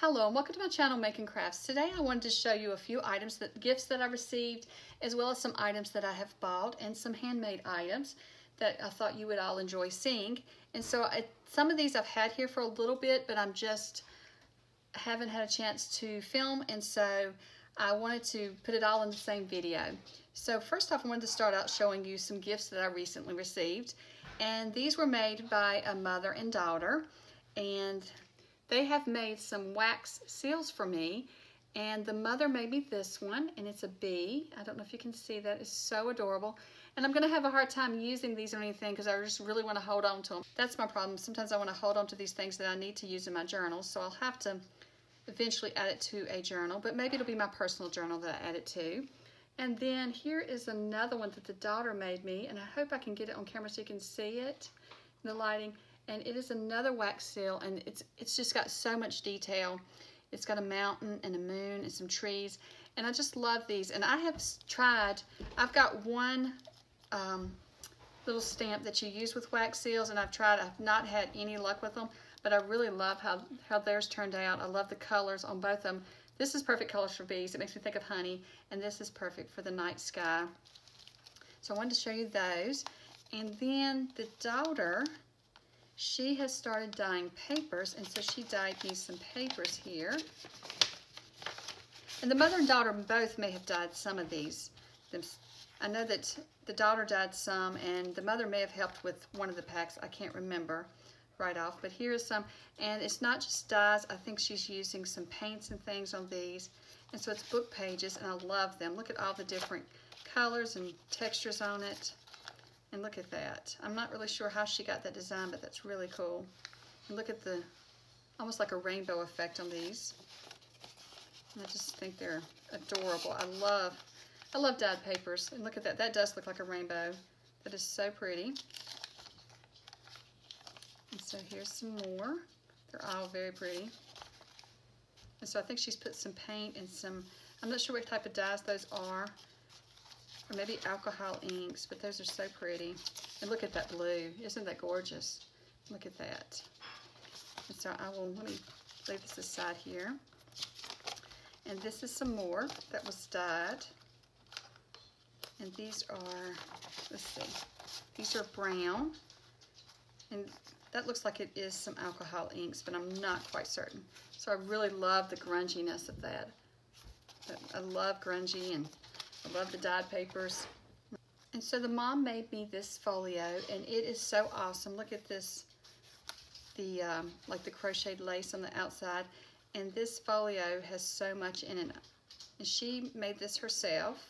Hello and welcome to my channel Makincrafts. Today I wanted to show you a few items, that gifts that I received, as well as some items that I have bought and some handmade items that I thought you would all enjoy seeing. And so I, some of these I've had here for a little bit, but I'm just haven't had a chance to film and so I wanted to put it all in the same video. So first off I wanted to start out showing you some gifts that I recently received and these were made by a mother and daughter and they have made some wax seals for me and the mother made me this one and it's a bee. I don't know if you can see that. It's so adorable. And I'm to have a hard time using these or anything because I just really want to hold on to them. That's my problem. Sometimes I want to hold on to these things that I need to use in my journal. So I'll have to eventually add it to a journal. But maybe it'll be my personal journal that I add it to. And then here is another one that the daughter made me. And I hope I can get it on camera so you can see it. The lighting and it is another wax seal and it's it's just got so much detail. It's got a mountain and a moon and some trees and I just love these. And I have tried I've got one um, little stamp that you use with wax seals and I've tried I've not had any luck with them but I really love how how theirs turned out. I love the colors on both of them this is perfect colors for bees. It makes me think of honey and this is perfect for the night sky. So I wanted to show you those. And then the daughter she has started dyeing papers, and so she dyed me some papers here. And the mother and daughter both may have dyed some of these. I know that the daughter dyed some, and the mother may have helped with one of the packs. I can't remember right off, but here's some. And it's not just dyes. I think she's using some paints and things on these. And so it's book pages, and I love them. Look at all the different colors and textures on it. And look at that. I'm not really sure how she got that design, but that's really cool. And look at the, almost like a rainbow effect on these. And I just think they're adorable. I love, I love dyed papers. And look at that. That does look like a rainbow. That is so pretty. And so here's some more. They're all very pretty. And so I think she's put some paint and some, I'm not sure what type of dyes those are or maybe alcohol inks, but those are so pretty. And look at that blue. Isn't that gorgeous? Look at that. And so I will, let me leave this aside here. And this is some more that was dyed. And these are, let's see, these are brown. And that looks like it is some alcohol inks, but I'm not quite certain. So I really love the grunginess of that. I love grungy and I love the dyed papers. And so the mom made me this folio, and it is so awesome. Look at this, the um, like the crocheted lace on the outside. And this folio has so much in it. And she made this herself.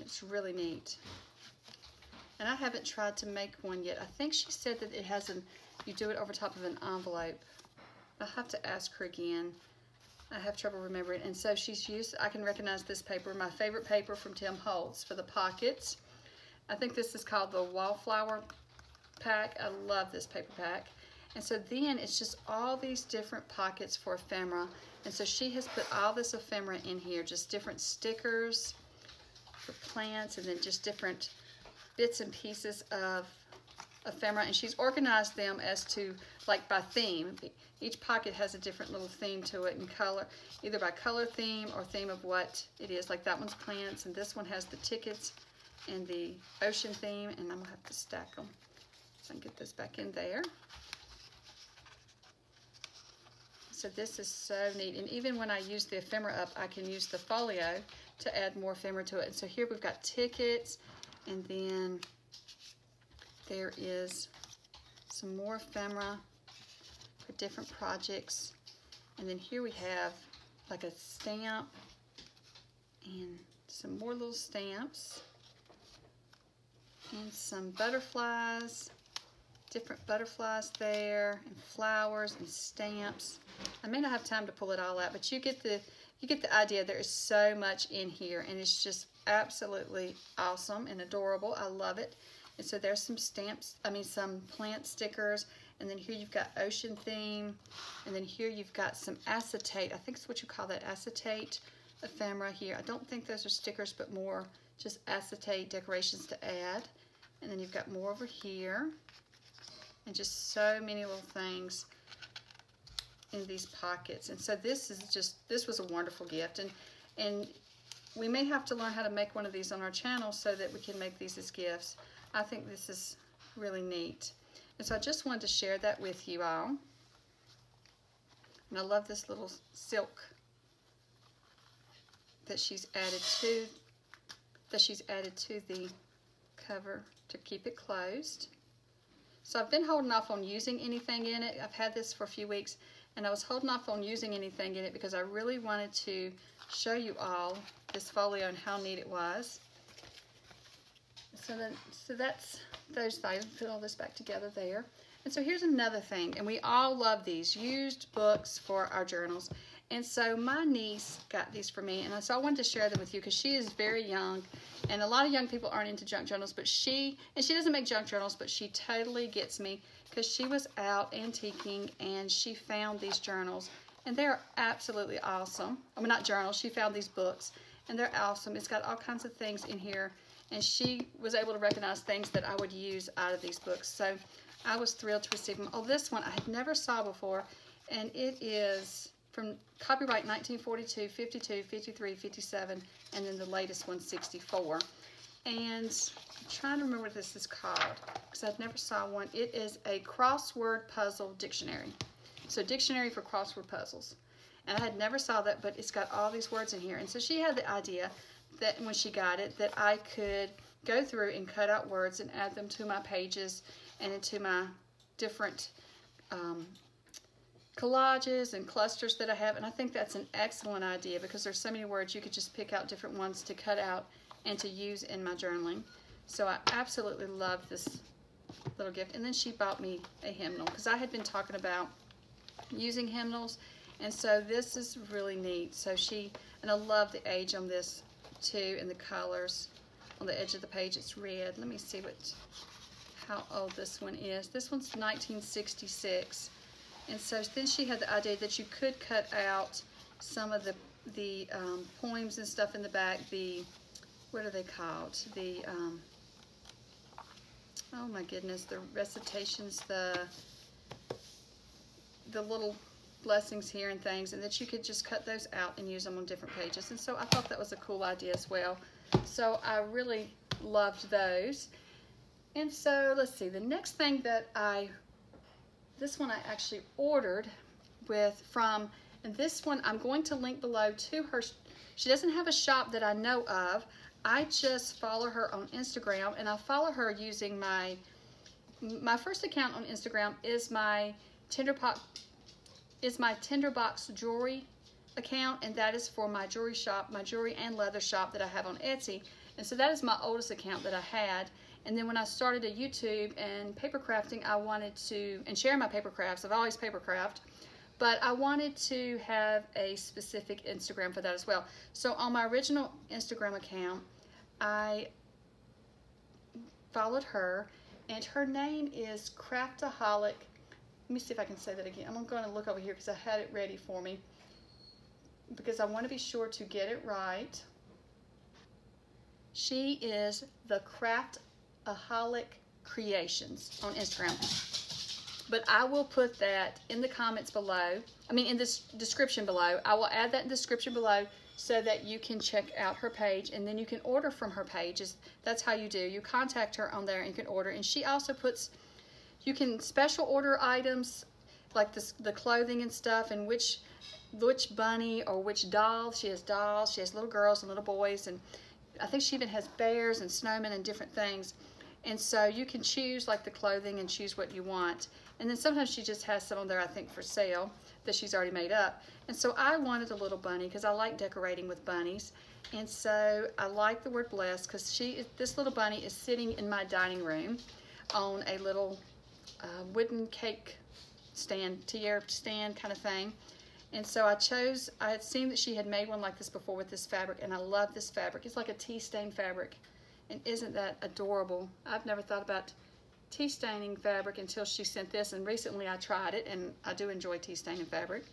It's really neat. And I haven't tried to make one yet. I think she said that it has an, you do it over top of an envelope. I'll have to ask her again. I have trouble remembering. And so she's used, I can recognize this paper, my favorite paper from Tim Holtz for the pockets. I think this is called the Wallflower pack. I love this paper pack. And so then it's just all these different pockets for ephemera. And so she has put all this ephemera in here, just different stickers for plants and then just different bits and pieces of ephemera and she's organized them as to like by theme. Each pocket has a different little theme to it in color either by color theme or theme of what it is. Like that one's plants and this one has the tickets and the ocean theme and I'm gonna have to stack them so I can get this back in there. So this is so neat and even when I use the ephemera up I can use the folio to add more ephemera to it. And so here we've got tickets and then there is some more ephemera for different projects. And then here we have like a stamp and some more little stamps and some butterflies, different butterflies there and flowers and stamps. I may not have time to pull it all out, but you get the you get the idea. There is so much in here and it's just absolutely awesome and adorable. I love it. And so there's some stamps, I mean some plant stickers, and then here you've got ocean theme, and then here you've got some acetate, I think it's what you call that, acetate ephemera here. I don't think those are stickers, but more just acetate decorations to add. And then you've got more over here, and just so many little things in these pockets. And so this is just, this was a wonderful gift. And, and we may have to learn how to make one of these on our channel so that we can make these as gifts. I think this is really neat. And so I just wanted to share that with you all. And I love this little silk that she's added to that she's added to the cover to keep it closed. So I've been holding off on using anything in it. I've had this for a few weeks and I was holding off on using anything in it because I really wanted to show you all this folio and how neat it was. So so that's those items. Put all this back together there. And so here's another thing, and we all love these used books for our journals. And so my niece got these for me, and so I wanted to share them with you because she is very young, and a lot of young people aren't into junk journals, but she, and she doesn't make junk journals, but she totally gets me because she was out antiquing and she found these journals, and they're absolutely awesome. I mean, not journals, she found these books, and they're awesome. It's got all kinds of things in here, and she was able to recognize things that I would use out of these books. So I was thrilled to receive them. Oh, this one I had never saw before, and it is from copyright 1942, 52, 53, 57, and then the latest one, 64. And I'm trying to remember what this is called because I've never saw one. It is a crossword puzzle dictionary. So dictionary for crossword puzzles. And I had never saw that, but it's got all these words in here. And so she had the idea that when she got it, that I could go through and cut out words and add them to my pages and into my different um, collages and clusters that I have. And I think that's an excellent idea because there's so many words you could just pick out different ones to cut out and to use in my journaling. So I absolutely love this little gift. And then she bought me a hymnal because I had been talking about using hymnals. And so this is really neat. So she, and I love the age on this too and the colors on the edge of the page. It's red. Let me see what how old this one is. This one's 1966. And so then she had the idea that you could cut out some of the, the um, poems and stuff in the back, the, what are they called? The, um, oh my goodness, the recitations, the, the little blessings here and things, and that you could just cut those out and use them on different pages. And so I thought that was a cool idea as well. So I really loved those. And so let's see, the next thing that I this one I actually ordered with from, and this one I'm going to link below to her. She doesn't have a shop that I know of. I just follow her on Instagram, and I follow her using my, my first account on Instagram is my Tenderbox, is my Tenderbox jewelry account, and that is for my jewelry shop, my jewelry and leather shop that I have on Etsy. And so that is my oldest account that I had. And then when I started a YouTube and paper crafting, I wanted to, and share my paper crafts, I've always paper craft, but I wanted to have a specific Instagram for that as well. So on my original Instagram account, I followed her, and her name is Craftaholic. Let me see if I can say that again. I'm going to look over here because I had it ready for me because I want to be sure to get it right. She is the Craft Aholic Creations on Instagram. But I will put that in the comments below. I mean, in this description below. I will add that in the description below so that you can check out her page and then you can order from her page. That's how you do. You contact her on there and you can order. And she also puts, you can special order items like this, the clothing and stuff and which which bunny or which doll. She has dolls. She has little girls and little boys. And I think she even has bears and snowmen and different things. And so you can choose like the clothing and choose what you want. And then sometimes she just has some on there, I think, for sale that she's already made up. And so I wanted a little bunny because I like decorating with bunnies. And so I like the word blessed because she, this little bunny is sitting in my dining room on a little uh, wooden cake stand, tiara stand kind of thing. And so I chose, I had seen that she had made one like this before with this fabric, and I love this fabric. It's like a tea stain fabric. And isn't that adorable? I've never thought about tea staining fabric until she sent this and recently I tried it and I do enjoy tea staining fabric.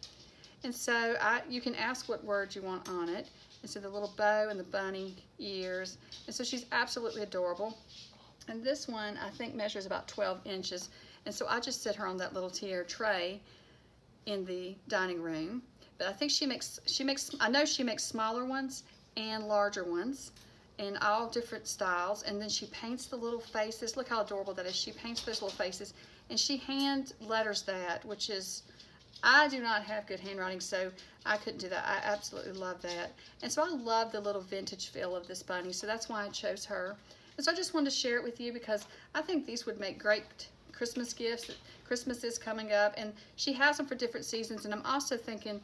And so I, you can ask what words you want on it. And so the little bow and the bunny ears. And so she's absolutely adorable. And this one I think measures about 12 inches. And so I just set her on that little tier tray in the dining room. But I think she makes, she makes, I know she makes smaller ones and larger ones in all different styles. And then she paints the little faces. Look how adorable that is. She paints those little faces and she hand letters that, which is, I do not have good handwriting, so I couldn't do that. I absolutely love that. And so I love the little vintage feel of this bunny, so that's why I chose her. And so I just wanted to share it with you because I think these would make great Christmas gifts. Christmas is coming up, and she has them for different seasons. And I'm also thinking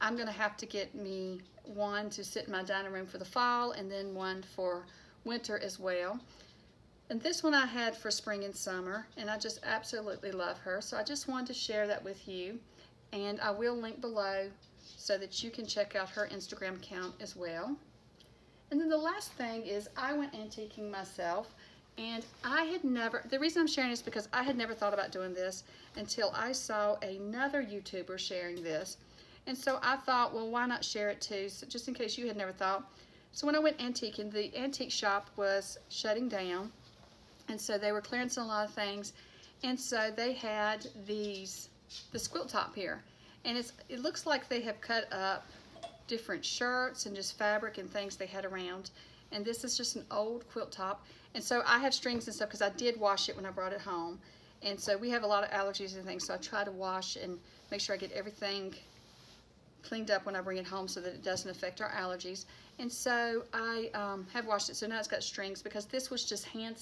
I'm going to have to get me one to sit in my dining room for the fall, and then one for winter as well. And this one I had for spring and summer, and I just absolutely love her. So I just wanted to share that with you. And I will link below so that you can check out her Instagram account as well. And then the last thing is I went antiquing myself and I had never, the reason I'm sharing is because I had never thought about doing this until I saw another YouTuber sharing this. And so I thought, well, why not share it too, so just in case you had never thought. So when I went antiquing, the antique shop was shutting down. And so they were clearing a lot of things. And so they had these, this quilt top here. And it's, it looks like they have cut up different shirts and just fabric and things they had around. And this is just an old quilt top. And so I have strings and stuff because I did wash it when I brought it home. And so we have a lot of allergies and things, so I try to wash and make sure I get everything cleaned up when I bring it home so that it doesn't affect our allergies. And so I um, have washed it, so now it's got strings because this was just hand,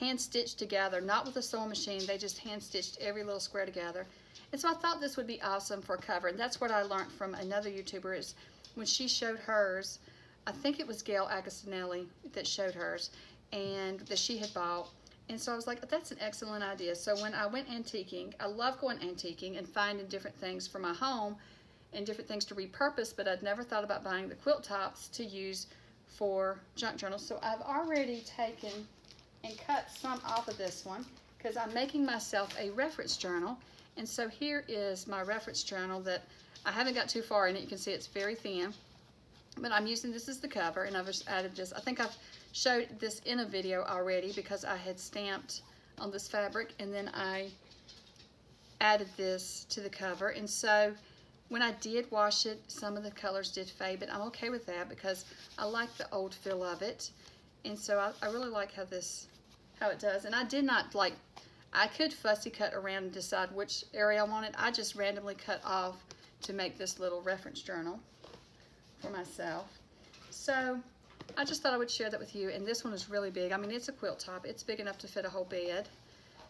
hand stitched together, not with a sewing machine. They just hand stitched every little square together. And so I thought this would be awesome for a cover. And that's what I learned from another YouTuber is when she showed hers, I think it was Gail Agostinelli that showed hers and that she had bought. And so I was like, that's an excellent idea. So when I went antiquing, I love going antiquing and finding different things for my home and different things to repurpose, but I'd never thought about buying the quilt tops to use for junk journals. So I've already taken and cut some off of this one because I'm making myself a reference journal. And so here is my reference journal that I haven't got too far in it. You can see it's very thin, but I'm using this as the cover and I've just added this. I think I've showed this in a video already because I had stamped on this fabric and then I added this to the cover. And so when I did wash it, some of the colors did fade, but I'm okay with that because I like the old feel of it. And so I, I really like how this, how it does. And I did not like, I could fussy cut around and decide which area I wanted. I just randomly cut off to make this little reference journal for myself. So I just thought I would share that with you. And this one is really big. I mean, it's a quilt top. It's big enough to fit a whole bed.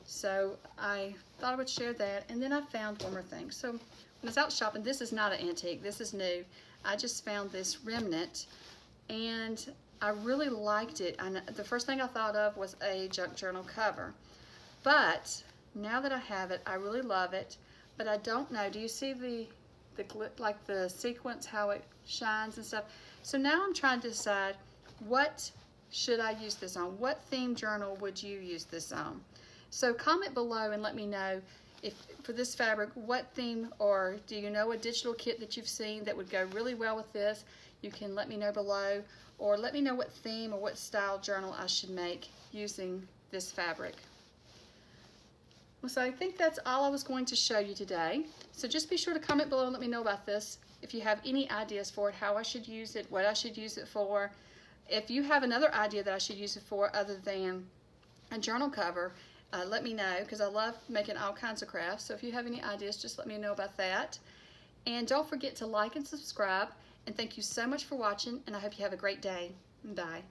So I thought I would share that. And then I found one more thing. So when I was out shopping, this is not an antique. This is new. I just found this remnant. And I really liked it. And the first thing I thought of was a junk journal cover. But now that I have it, I really love it. But I don't know. Do you see the, the like the sequence, how it shines and stuff? So now I'm trying to decide what should I use this on? What theme journal would you use this on? So comment below and let me know if for this fabric, what theme or do you know a digital kit that you've seen that would go really well with this? You can let me know below or let me know what theme or what style journal I should make using this fabric. So I think that's all I was going to show you today. So just be sure to comment below and let me know about this. If you have any ideas for it, how I should use it, what I should use it for, if you have another idea that I should use it for other than a journal cover, uh, let me know because I love making all kinds of crafts. So if you have any ideas, just let me know about that. And don't forget to like and subscribe. And thank you so much for watching, and I hope you have a great day. Bye.